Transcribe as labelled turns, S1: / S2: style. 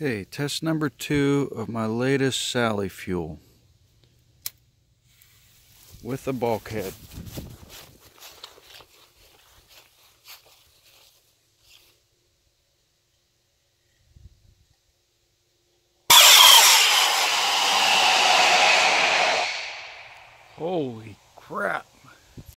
S1: Okay, test number two of my latest Sally fuel with the bulkhead. Holy crap.